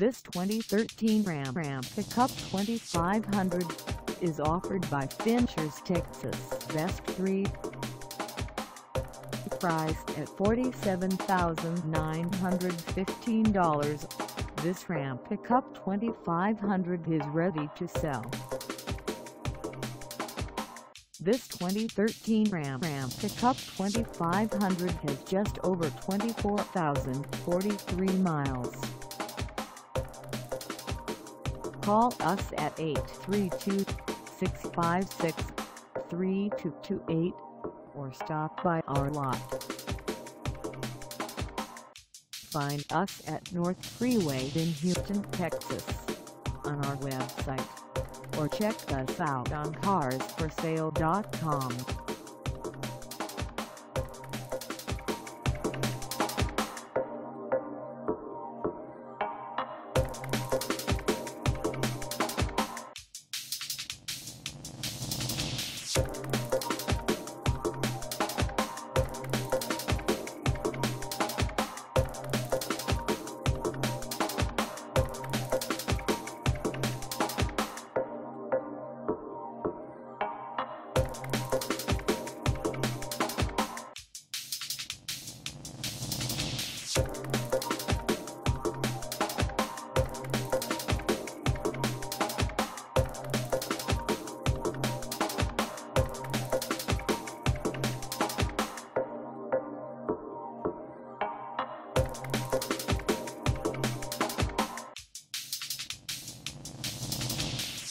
This 2013 Ram Ram Pickup 2500 is offered by Finchers Texas Best 3. Priced at $47,915, this Ram Pickup 2500 is ready to sell. This 2013 Ram Ram Pickup 2500 has just over 24,043 miles. Call us at 832-656-3228 or stop by our lot. Find us at North Freeway in Houston, Texas on our website or check us out on carsforsale.com.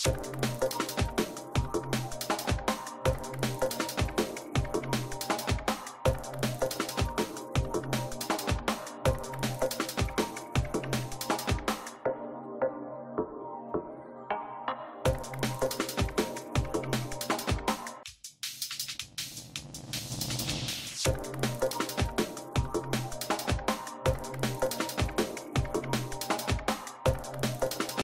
Thank